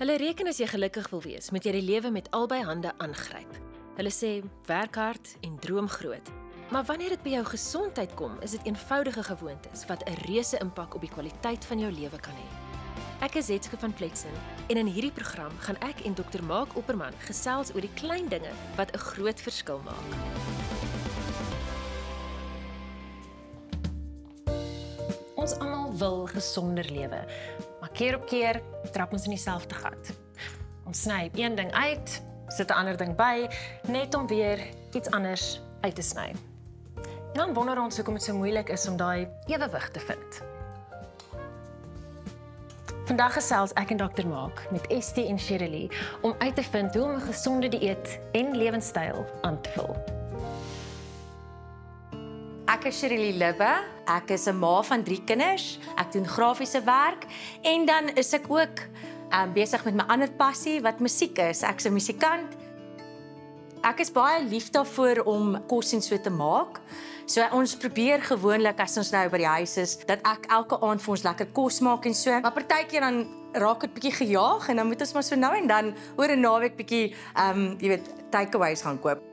Hulle reken as jy gelukkig wil wees, moet jy die lewe met albei hande aangryp. Hulle sê werk hard en droom groot. Maar wanneer dit by jou gesondheid kom, is dit eenvoudige gewoontes wat 'n reuse impak op die kwaliteit van jou lewe kan hê. Ek is Hetske van Pletsen en in hierdie program gaan ek en Dr. Maak Opperman gesels oor die klein dinge wat 'n groot verskil maak. Ons almal wil gesonder lewe, keer op keer trap ons in dieselfde gat. Ons sny een ding uit, sit 'n ander ding by, net om weer iets anders uit te sny. En dan wonder ons hoekom dit so moeilik is om daai ewewig te vind. Vandag gesels ek en dokter Maak met Estie en Shirley om uit te vind hoe om 'n gesonde dieet en lewenstyl aan te vul. Ek is Shirley Libbe. Ek is 'n ma van 3 kinders. Ek doen grafiese werk en dan is ek ook um, besig met my ander passie wat musiek is. Ek's 'n musikant. Ek is baie lief daarvoor om kos en so te maak. So ons probeer gewoonlik as ons nou by die huis is dat ek elke aand vir ons lekker kos maak en so. Maar partykeer dan raak dit bietjie gejaag en dan moet ons maar so nou en dan oor 'n naweek bietjie ehm um, jy weet takeaways gaan koop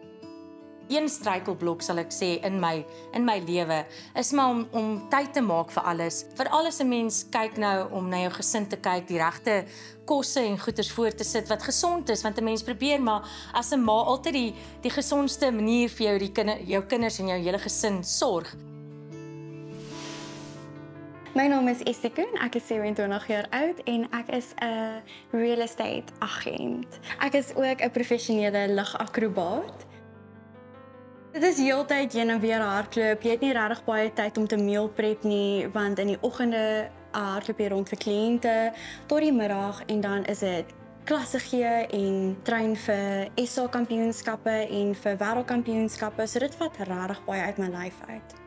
een struikelblok sal ek sê in my in my lewe is maar om om tyd te maak vir alles. Vir alles 'n mens kyk nou om na jou gesin te kyk, die regte kosse en goeders voor te sit wat gesond is want 'n mens probeer maar as 'n ma altyd die die gesondste manier vir jou die kinder jou kinders en jou hele gesin sorg. My naam is Estie Koen, ek is 27 jaar oud en ek is 'n real estate agent. Ek is ook 'n professionele lugakrobaat. Dit is heeltyd heen en weer hardloop. Jy het nie regtig baie tyd om te meal prep nie, want in die oggende hardloop jy rond vir kliënte tot die middag en dan is dit klasse gee en train vir SA kampioenskappe en vir wêreldkampioenskappe. So dit vat regtig baie uit my lyf uit.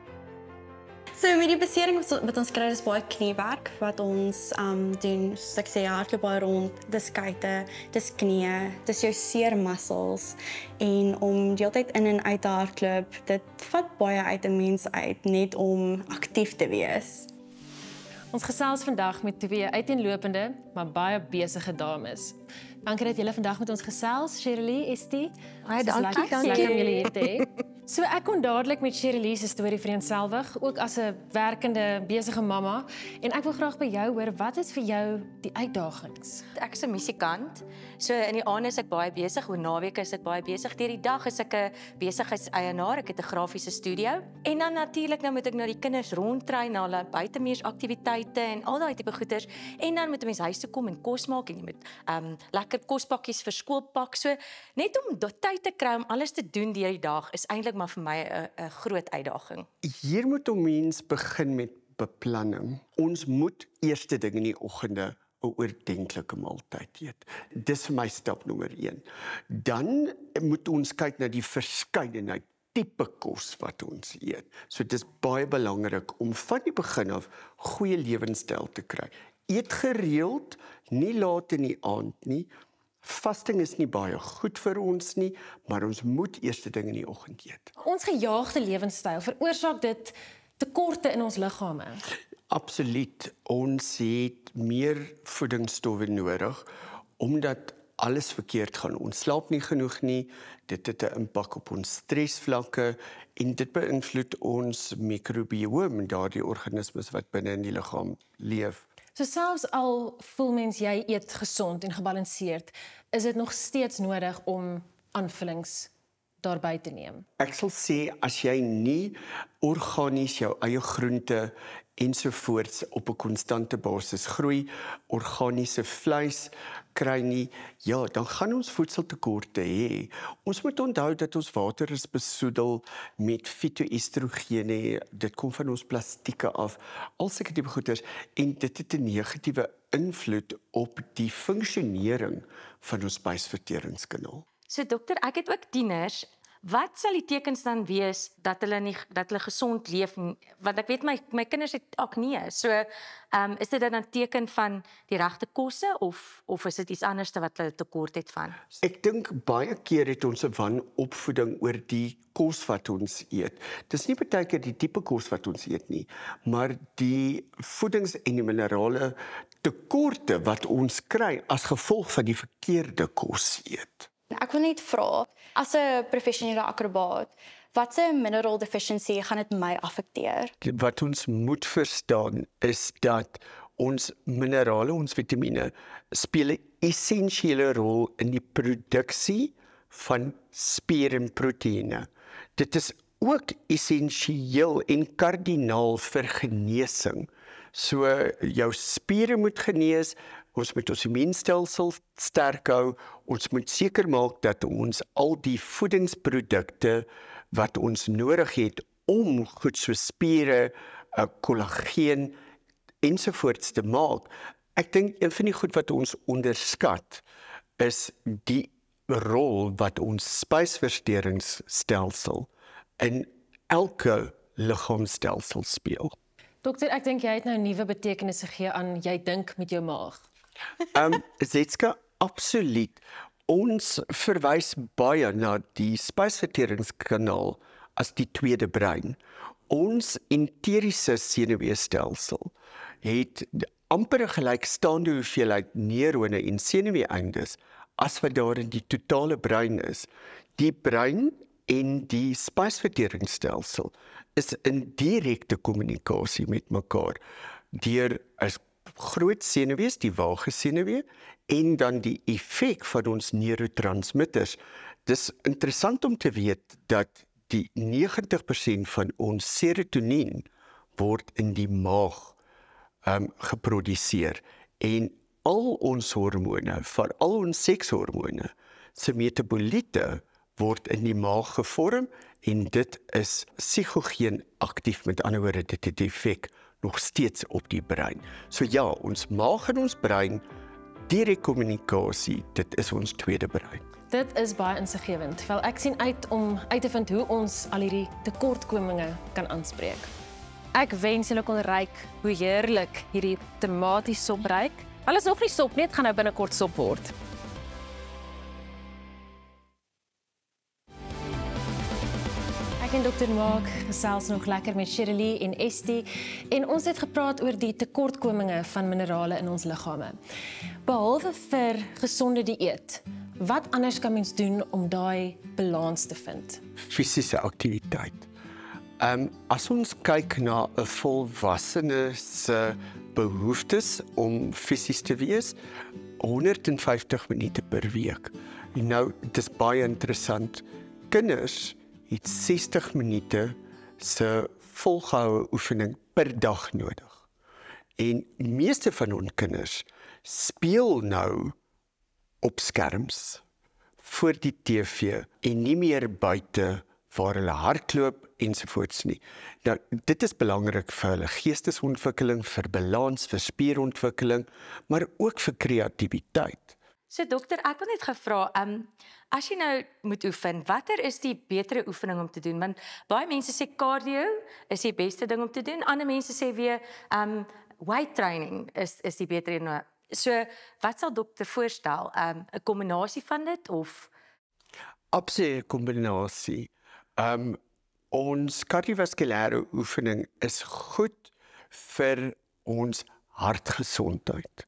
So met die besering wat ons kry is baie kniewerk wat ons um doen, soos ek sê hardloop baie rond, dis kuite, dis knieë, dis jou seer muscles en om die hele tyd in en uit te hardloop, dit vat baie uit 'n mens uit net om aktief te wees. Ons gesels vandag met twee uiteenlopende, maar baie besige dames. Dankie dat julle vandag met ons gesels, Shirley, Estie. Baie dankie, dankie. Lekker om julle hier te hê. So ek kon dadelik met Shirley se storie vereenselwig, ook as 'n werkende besige mamma, en ek wil graag by jou hoor, wat is vir jou die uitdagings? Ek is 'n musikant. So in die aand is ek baie besig, oor naweek is ek baie besig. Deur die dag is ek 'n besigheidseienaar, ek het 'n grafiese studio. En dan natuurlik nou moet ek na die kinders rondtry na hulle buitemuursaktiwiteite en al daai tipe goeders. En dan moet 'n mens huis toe kom en kos maak en jy moet ehm um, lekker kospakkies vir skoolpak. So net om tyd te kry om alles te doen deur die dag is eintlik maar vir my 'n 'n groot uitdaging. Hier moet 'n mens begin met beplanning. Ons moet eerste ding in die oggende 'n oordentlike maaltyd eet. Dis vir my stap nommer 1. Dan moet ons kyk na die verskeidenheid tipe kos wat ons eet. So dit is baie belangrik om van die begin af goeie lewenstyl te kry. Eet gereeld, nie laat in die aand nie, Vasting is nie baie goed vir ons nie, maar ons moet eers ding in die oggend eet. Ons gejaagde lewenstyl veroorsaak dit tekorte in ons liggame. Absoluut. Ons het meer voedingsstowwe nodig omdat alles verkeerd gaan. Ons slaap nie genoeg nie. Dit het 'n impak op ons stresvlakke en dit beïnvloed ons mikrobioom, daardie organismes wat binne in die liggaam leef. So selfs al voel mens jy eet gesond en gebalanseerd, is dit nog steeds nodig om aanvullings daarby te neem. Ek sal sê as jy nie organies jou eie groente ensovoorts op 'n konstante basis groei, organiese vleis kry nie, ja, dan gaan ons voedseltekorte hê. Ons moet onthou dat ons water is besoedel met fitoestrogene. Dit kom van ons plastieke af. Al seker die goeders en dit het 'n negatiewe invloed op die funksionering van ons spysverteringskanaal. So dokter, ek het ook tieners Wat sal die tekens dan wees dat hulle nie dat hulle gesond leef nie? Want ek weet my my kinders het akne. So, ehm um, is dit dan 'n teken van die regte kosse of of is dit iets anders wat hulle tekort het van? Ek dink baie keer het ons 'n wanopvoeding oor die kos wat ons eet. Dis nie baie keer die tipe kos wat ons eet nie, maar die voedings en die minerale tekorte wat ons kry as gevolg van die verkeerde kos eet. Ek wil net vra, as 'n professionele akrobaat, watse mineral deficiency gaan dit my affekteer? Wat ons moet verstaan is dat ons minerale, ons vitamiene speel 'n essensiële rol in die produksie van spier en proteïene. Dit is ook essensieel en kardinaal vir genesing. So jou spiere moet genees, ons moet ons immuunstelsel sterk hou, ons moet seker maak dat ons al die voedingsprodukte wat ons nodig het om goed so spiere, uh, kollageen ensovoorts te maak. Ek dink een van die goed wat ons onderskat is die rol wat ons spysverteringsstelsel in elke liggaamsstelsel speel. Dokter, ek dink jy het nou nuwe betekenisse gegee aan jy dink met jou maag. Ehm um, Zetska absoluut ons verwys baie na die spysverteringskanaal as die tweede brein. Ons enteriese senuweestelsel het amper 'n gelykstaande hoeveelheid neurone en senuweeëindes as wat daar in die totale brein is. Die brein en die spysverteringsstelsel is in direkte kommunikasie met mekaar deur 'n groot senuwees, die vaagsenuwee en dan die effek van ons neurotransmitters. Dis interessant om te weet dat die 90% van ons serotonien word in die maag um, geproduseer en al ons hormone, veral ons sekshormone, se metaboliete word in die maag gevorm en dit is psigogeen aktief met ander woorde dit het effek nog steeds op die brein. So ja, ons maag en ons brein direk kommunikasie, dit is ons tweede brein. Dit is baie insiggewend. Wel ek sien uit om uit te vind hoe ons al hierdie tekortkominge kan aanspreek. Ek wens julle kon ryk hoe heerlik hierdie tomatiesop ryk. Al is nog nie sop nie, dit gaan nou binnekort sop word. Ek en dokter Maak gesels nog lekker met Shirley en Estie en ons het gepraat oor die tekortkominge van minerale in ons liggame. Behalwe vir gesonde dieet, wat anders kan mens doen om daai balans te vind? Fisiese aktiwiteit. Ehm um, as ons kyk na 'n volwassene se behoeftes om fisies te wees, 150 minute per week. Nou, dit is baie interessant. Kinders het 60 minute se volgehoue oefening per dag nodig. En meeste van ons kinders speel nou op skerms voor die TV en nie meer buite waar hulle hardloop ensovoorts nie. Nou dit is belangrik vir hulle geestesontwikkeling, vir balans, vir spierontwikkeling, maar ook vir kreatiwiteit. So dokter, ek wil net gevra, ehm um, as jy nou moet oefen, watter is die betere oefening om te doen? Want baie mense sê cardio is die beste ding om te doen. Ander mense sê weer ehm um, weight training is is die beter een. So, wat sal dokter voorstel? Ehm um, 'n kombinasie van dit of Absolute kombinasie. Ehm um, ons kardiovaskulêre oefening is goed vir ons hartgesondheid.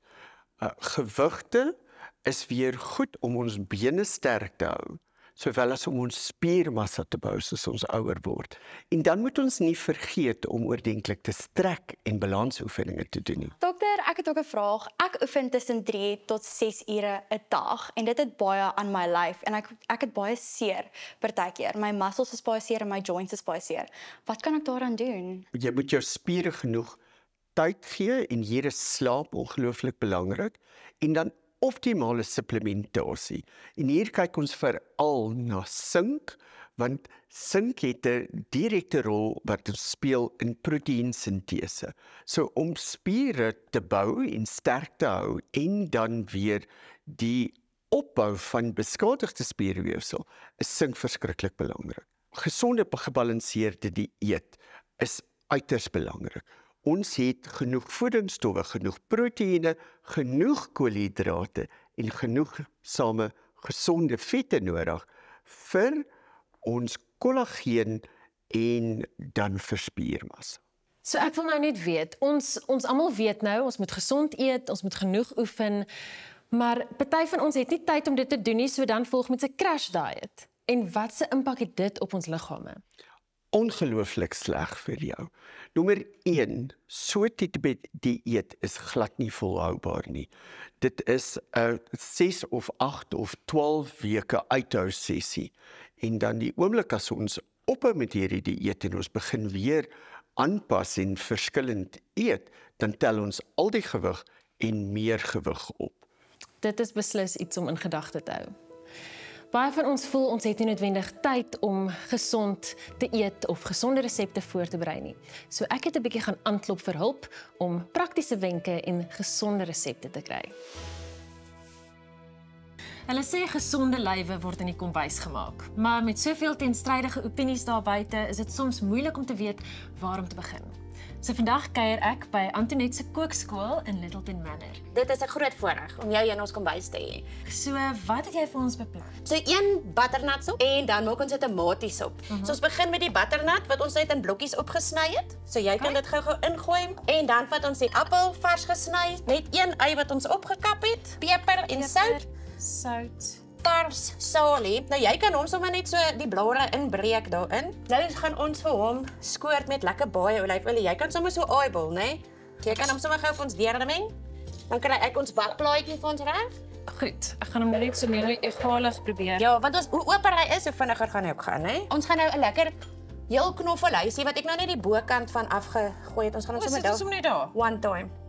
Uh, gewigte is weer goed om ons bene sterk te hou sowel as om ons spiermassa te bou as ons ouer word. En dan moet ons nie vergeet om oordentlik te strek en balansoefeninge te doen nie. Dokter, ek het ook 'n vraag. Ek oefen tussen 3 tot 6 ure 'n dag en dit het baie aan my lyf en ek ek het baie seer partykeer. My muscles is baie seer en my joints is baie seer. Wat kan ek daaraan doen? Jy moet jou spiere genoeg tyd gee en hier is slaap ongelooflik belangrik en dan optimale supplementasie. En hier kyk ons veral na sink want sink het 'n direkte rol wat speel in proteïensintese. So om spiere te bou en sterk te hou en dan weer die opbou van beskadigde spierweefsel is sink verskriklik belangrik. Gesonde gebalanseerde dieet is uiters belangrik. Ons het genoeg voedingsstowwe, genoeg proteïene, genoeg koolhidrate en genoeg same gesonde vette nodig vir ons kollageen en dan vir spiermassa. So ek wil nou net weet, ons ons almal weet nou, ons moet gesond eet, ons moet genoeg oefen, maar party van ons het nie tyd om dit te doen nie, so dan volg met 'n crash diet. En wat se impak het dit op ons liggame? Ongelooflik sleg vir jou. Nommer 1, so dit dieet is glad nie volhoubaar nie. Dit is 'n 6 of 8 of 12 weke uithou sessie. En dan die oomblik as ons ophou met hierdie dieet en ons begin weer aanpas en verskillend eet, dan tel ons al die gewig en meer gewig op. Dit is beslis iets om in gedagte te hou. Baie van ons voel ons het nie noodwendig tyd om gesond te eet of gesonde resepte voor te berei nie. So ek het 'n bietjie gaan aanklop vir hulp om praktiese wenke en gesonde resepte te kry. Hulle sê gesonde lywe word in die kombuis gemaak, maar met soveel teenstrydige opinies daar buite is dit soms moeilik om te weet waar om te begin. So vandag kuier ek by Antoinette se kookskool in Littleton Manor. Dit is 'n groot voorreg om jou in ons kombuis te hê. So, wat het jy vir ons beplan? So een butternutsop en dan maak ons 'n tomatiesop. Uh -huh. So ons begin met die butternut wat ons net in blokkies opgesny het. So jy kan dit gou-gou ingooi en dan vat ons die appel vars gesny, net een ei wat ons opgekap het, peper en sout sout, tars, salie. Nou jy kan hom sommer net so die blare inbreek daarin. Nou gaan ons vir hom skoort met lekker baie olyfolie. Jy kan sommer so eyeball, né? Jy kan hom sommer gou vir ons deurmeng. Dan kry ek ons bakplaatjie vir ons reg. Goed, ek gaan hom nou net so meer egalig probeer. Ja, want ons hoe oper hy is, hoe vinniger gaan hy ook gaan, hè? Ons gaan nou 'n lekker heel knoffelhuisie wat ek nou net die bokant van afgegooi het. Ons gaan hom sommer daar. Ons net daar. One time.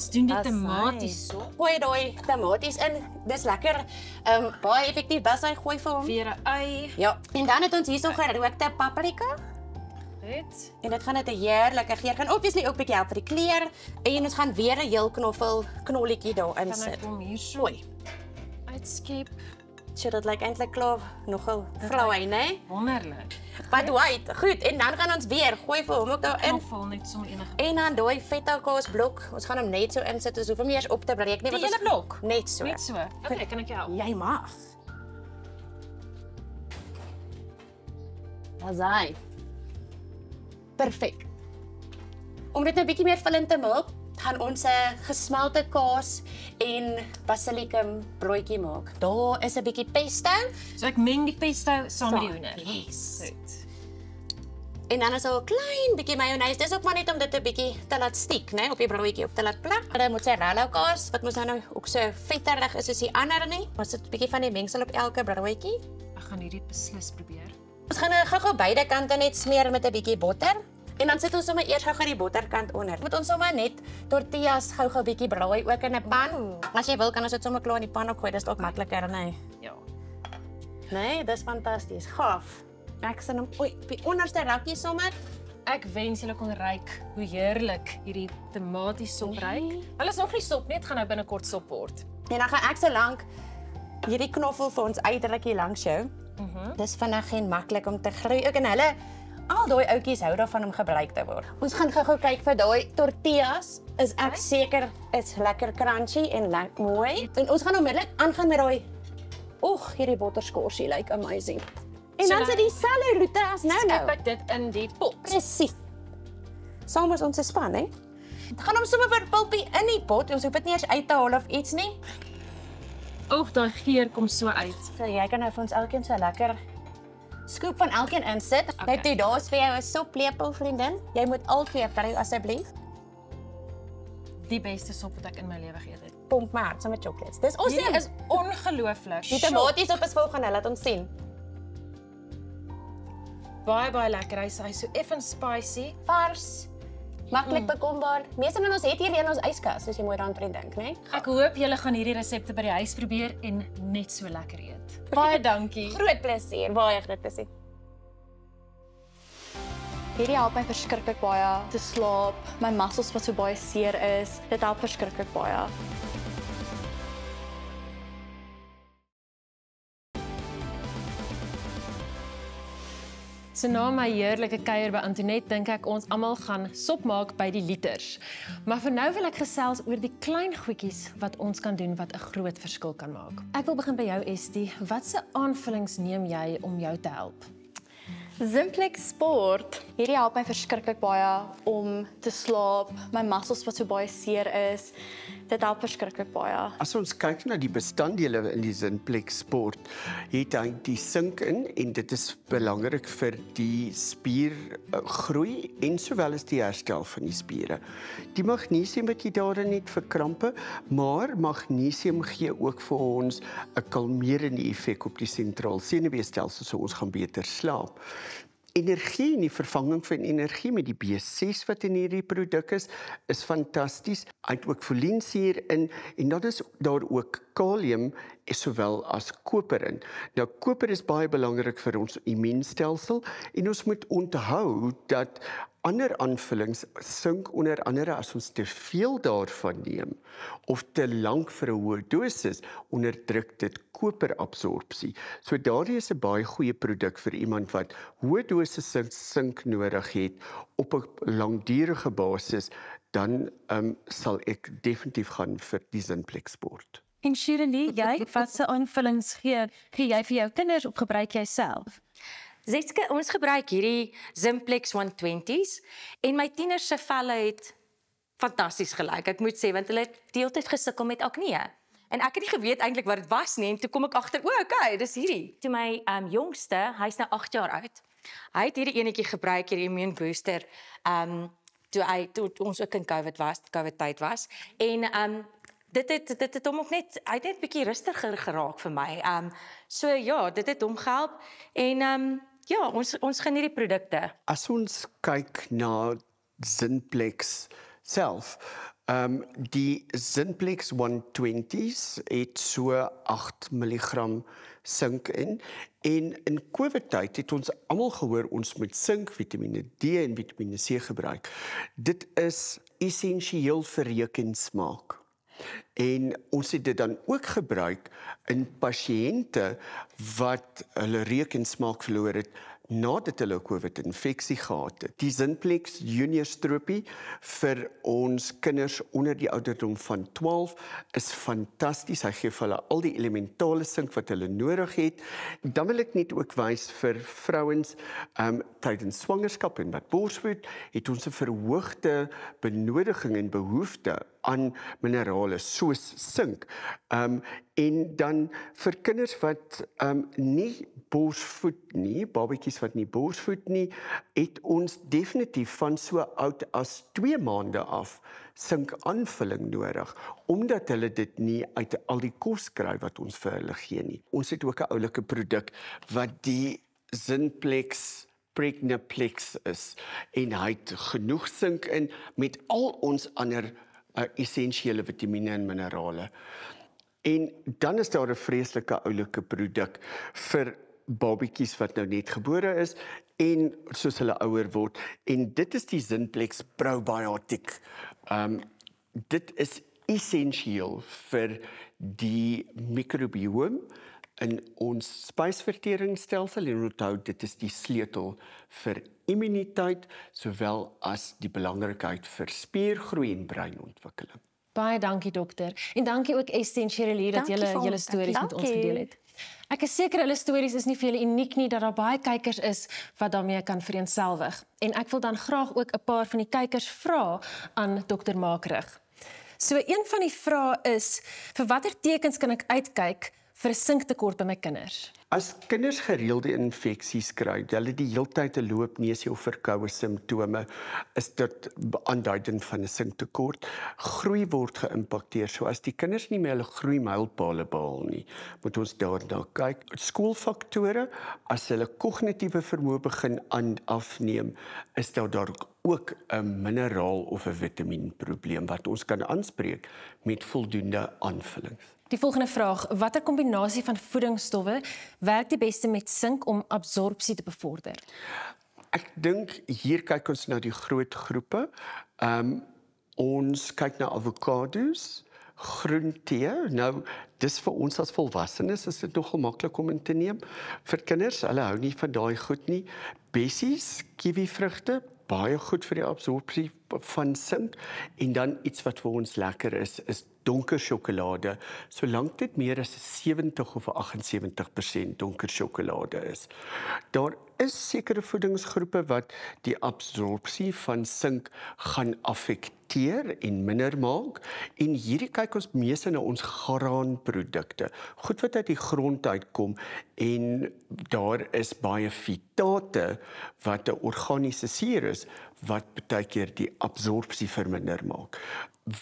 Ons doen die tomaties so. Gooi daai tomaties in. Dis lekker. Ehm um, baie effektief. Bas hy gooi vir hom. Weer 'n ei. Ja. En dan het ons hierso gerookte paprika. Goed. En dit gaan net 'n heerlike geur gaan obviously ook bietjie help vir die kleur en ons gaan weer 'n heel knoffel knolletjie daarin sit. Kan ek hom hier so uitskep? So dit lyk eintlik klaar nogal vloei, né? Wonderlik. But wait, goed, en dan gaan ons weer gooi vir hom ook daarin. Knoffel net sommer enige. En dan daai feta kaas blok, ons gaan hom net so insit, ons hoef hom nie eers op te breek nie, want ons Die hele blok. Net so. Net so. Okay, kan ek jou help? Jy mag. Asai. Perfek. Om dit nou 'n bietjie meer vullend te maak, gaan ons 'n gesmelte kaas en basilikum broodjie maak. Daar is 'n bietjie pesto. So ek meng die pesto saam met die hoender. Yes. Goed. En dan is ook 'n klein bietjie mayonnaise. Dis ook maar net om dit 'n bietjie te laat stiek, né, op die broodjie op te laat plak. Dan moet jy rallo kaas wat mos nou nou ook so vetterig is soos die ander nie. Ons sit 'n bietjie van die mengsel op elke broodjie. Ek gaan hierdie beslis probeer. Ons gaan nou gou-gou beide kante net smeer met 'n bietjie botter. En dan sit ons sommer eers gou-gou die botterkant onder. Moet ons sommer net tortillas gou-gou bietjie braai ook in 'n pan. Ooh. As jy wil kan ons dit sommer klaar in die pan opgooi. Dis dalk makliker, né? Ja. Nee, dis fantasties. Gaaf. Ek sien hom oei, die onderste rakkie sommer. Ek wens julle kon ryk hoe heerlik hierdie tomatiesop ryk. Hulle is nog nie sop nie, dit gaan nou binnekort sop word. En dan gaan ek so lank hierdie knoffel vir ons uitdruk hier langs jou. Mhm. Mm Dis vinnig en maklik om te groei. Ook en hulle al daai ouetjies hou daarvan om gebruik te word. Ons gaan gou-gou kyk vir daai tortillas. Is ek okay. seker is lekker crunchy en lekker mooi. En ons gaan onmiddellik aangaan met daai Oeg, hierdie botterskorsie lyk like amazing. En so dan is dit dieselfde roete as nou nou. Skep ek dit in die pot. Presies. Saam is ons span, hè? Dit gaan hom sommer vir pulpie in die pot. Ons hoef dit nie eers uit te haal of iets nie. Oeg, daai geur kom so uit. So jy kan nou vir ons elkeen so lekker skoop van elkeen insit. Okay. Net jy daar's vir jou 'n soplepel, vriendin. Jy moet al twee kry asseblief. Die beste sop wat ek in my lewe geëet het. Pomp maar, sommer chocolates. Dis ons is ongelooflik. Die tomaties op is volgende, laat ons sien baie baie lekker. Hy's hy so effens spicy, vars, maklik bekombaar. Meeste van ons het hier in ons yskas, as jy mooi daaraan dink, né? Ek hoop julle gaan hierdie resepte by die huis probeer en net so lekker eet. Baie dankie. Groot plesier, baie groot plesier. Hierdie help my verskriklik baie te slaap. My muscles wat so baie seer is, dit help verskriklik baie. So na my heerlike kuier by Antoinette dink ek ons almal gaan sop maak by die liters. Maar vir nou wil ek gesels oor die klein goedjies wat ons kan doen wat 'n groot verskil kan maak. Ek wil begin by jou Estie. Watse aanvullings neem jy om jou te help? Simplex Sport. Hierdie help my verskriklik baie om te slaap, my muskels wat so baie seer is. Dit help verskriklik baie. As ons kyk na die bestanddele in die Zinplex Sport, het hy die sink in en dit is belangrik vir die spiergroei en sowel as die herstel van die spiere. Die magnesium wat jy daarin het vir krampe, maar magnesium gee ook vir ons 'n kalmerende effek op die sentrale senuweestelsel so ons gaan beter slaap energie en die vervanging van energie met die B6 wat in hierdie produk is is fantasties. Hy het ook folinsuur in en dan is daar ook kalium sowel as koper in. Nou koper is baie belangrik vir ons immuunstelsel en ons moet onthou dat ander aanvullings sink onder andere as ons te veel daarvan neem of te lank vir 'n hoë dosis onderdruk dit koperabsorpsie. So daardie is 'n baie goeie produk vir iemand wat hoë dosisse sink, nodig het op 'n langdurige basis, dan um, sal ek definitief gaan vir die Zinplex sport. En Shirley, jy watse aanvullings gee gee jy vir jou kinders of gebruik jy self? Zetske, ons gebruik hierdie Simplex 120s en my tieners se velle het fantasties gelyk. Ek moet sê want hulle het deeltyd gesukkel met akne. En ek het nie geweet eintlik wat dit was nie en toe kom ek agter, o, okay, dis hierdie. Toe my um jongste, hy's nou 8 jaar oud. Hy het hierdie enetjie gebruik, hierdie immune booster. Um toe hy toe ons ook in COVID was, COVID tyd was. En um dit het dit het hom ook net hy het net bietjie rustiger geraak vir my. Um so ja, dit het hom gehelp en um Ja, ons ons geniet die produkte. As ons kyk na Zinplex self, ehm um, die Zinplex 120s het so 8 mg sink in en in COVID tyd het ons almal gehoor ons moet sink, Vitamiene D en Vitamiene C gebruik. Dit is essensieel vir reuk en smaak. En ons het dit dan ook gebruik in pasiënte wat hulle reuk en smaak verloor het nadat hulle 'n COVID-infeksie gehad het. Die Zinplex Junior Stroopie vir ons kinders onder die ouderdom van 12 is fantasties. Hy gee vir hulle al die elementale sink wat hulle nodig het. Dan wil ek net ook wys vir vrouens um tydens swangerskap en wat borsvoed het ons 'n verhoogde benodiging en behoefte aan minerale soos sink. Um en dan vir kinders wat um nie borsvoed nie, babatjies wat nie borsvoed nie, het ons definitief van so oud as 2 maande af sink aanvulling nodig omdat hulle dit nie uit al die kos kry wat ons vir hulle gee nie. Ons het ook 'n oulike produk wat die Zinplex Pregnaplex is en hy het genoeg sink in met al ons ander uh, essensiële vitamiene en minerale. En dan is daar 'n vreeslike oulike produk vir babatjies wat nou net gebore is en soos hulle ouer word en dit is die Zinplex probiotic. Ehm um, dit is essensieel vir die mikrobiome in ons spysverteringsstelsel en onthou dit is die sleutel vir immuniteit sowel as die belangrikheid vir spiergroei en breinontwikkeling. Baie dankie dokter en dankie ook Essentially dat julle julle stories met ons gedeel het. Ek is seker hulle stories is nie vir julle uniek nie dat daar baie kykers is wat daarmee kan vereenselwig en ek wil dan graag ook 'n paar van die kykers vra aan dokter Maakrig. So een van die vrae is vir watter tekens kan ek uitkyk vir 'n sinktekort by my kinders? As kinders gereelde infeksies kry, hulle die heeltyd 'n loopneusie of verkoue simptome, is dit aanduidend van 'n sinktekort. Groei word geïmpakteer. So as die kinders nie meer hulle groeimylpale behaal nie, moet ons daarna kyk. Skoolfaktore, as hulle kognitiewe vermoë begin aan afneem, is daar dalk ook 'n mineraal of 'n vitamienprobleem wat ons kan aanspreek met voldoende aanvullings. Die volgende vraag: Watter kombinasie van voedingsstowwe werk die beste met sink om absorpsie te bevorder? Ek dink hier kyk ons na die groot groepe. Ehm um, ons kyk na avokado's, groen tee. Nou, dis vir ons as volwassenes is dit nogal maklik om in te neem. Vir kinders, hulle hou nie van daai goed nie. Bessies, kiwivrugte, baie goed vir die absorpsie van sink en dan iets wat vir ons lekker is is donker sjokolade. Solank dit meer as 70 of 78% donker sjokolade is. Daar is sekere voedingsgroepe wat die absorpsie van sink gaan affekteer en minder maak en hierdie kyk ons meeste na ons graanprodukte. Goed wat uit die grond uitkom en daar is baie fitate wat 'n organiese suur is wat baie keer die absorpsie verminder maak.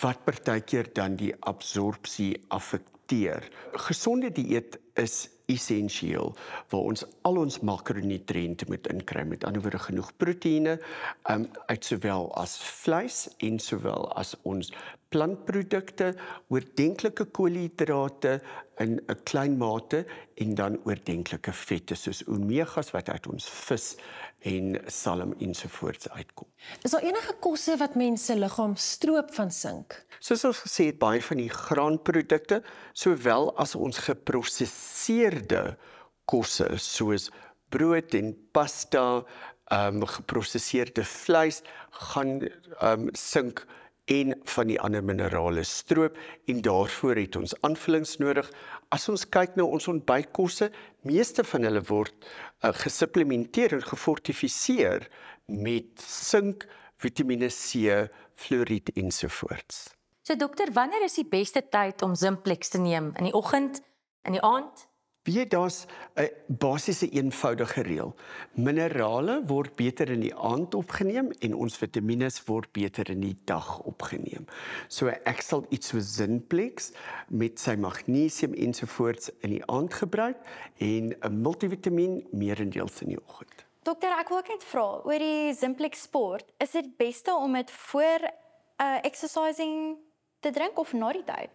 Wat partykeer dan die absorpsie affekteer. Gesonde dieet is essensieel waar ons al ons makronutriënte moet inkry met ander woorde genoeg proteïene um, uit sowel as vleis en sowel as ons plantprodukte oordentlike koolhidrate in 'n klein mate en dan oordentlike vette soos omegas wat uit ons vis en salm ensovoorts uitkom. Is daar enige kosse wat mense liggaam stroop van sink? Soos ons gesê het, baie van die graanprodukte sowel as ons geprosesseerde kosse soos brood en pasta, ehm um, geprosesseerde vleis gaan ehm um, sink en van die ander minerale stroop en daarvoor het ons aanvullings nodig. As ons kyk na ons ontbytkosse, meeste van hulle word uh, gesupplementeer en gefortifiseer met sink, Vitamiene C, fluoried ensovoorts. So dokter, wanneer is die beste tyd om Simplex te neem? In die oggend, in die aand? Wie daar's 'n basiese eenvoudige reël. Minerale word beter in die aand opgeneem en ons vitamiene word beter in die dag opgeneem. So ek sal iets so Zinplex met sy magnesium ensovoorts in die aand gebruik en 'n multivitamiin meerendeels in die oggend. Dokter, ek wil net vra oor die Simplex Sport. Is dit beste om dit voor uh exercising te drink of na die tyd?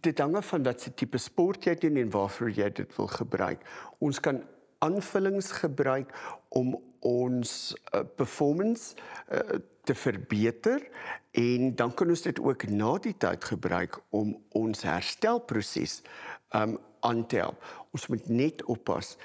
Dit hang af van wat se tipe sport jy doen en waarvoor jy dit wil gebruik. Ons kan aanvullings gebruik om ons uh, performance uh, te verbeter en dan kan ons dit ook na die tyd gebruik om ons herstelproses um aan te help. Ons moet net oppas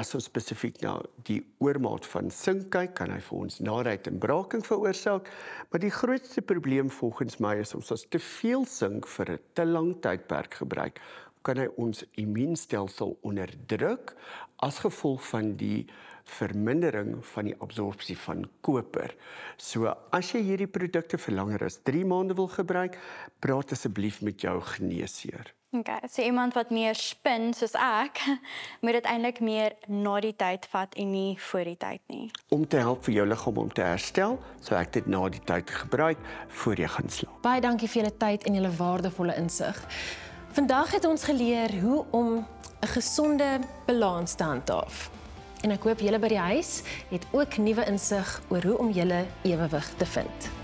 as ons spesifiek na die oormaat van sink kyk, kan hy vir ons naait en braaking veroorsaak. Maar die grootste probleem volgens my is ons as te veel sink vir 'n te lang tydperk gebruik, kan hy ons immuunstelsel onderdruk as gevolg van die vermindering van die absorpsie van koper. So as jy hierdie produkte vir langer as 3 maande wil gebruik, praat asseblief met jou geneesheer. Okay, so iemand wat meer spin soos ek, moet dit eintlik meer na die tyd vat en nie voor die tyd nie. Om te help vir jou liggaam om te herstel, sou ek dit na die tyd gebruik voor jy gaan slaap. Baie dankie vir julle tyd en julle waardevolle insig. Vandag het ons geleer hoe om 'n gesonde balans te handhaaf. En ek hoop julle by die huis het ook nuwe insig oor hoe om julle ewewig te vind.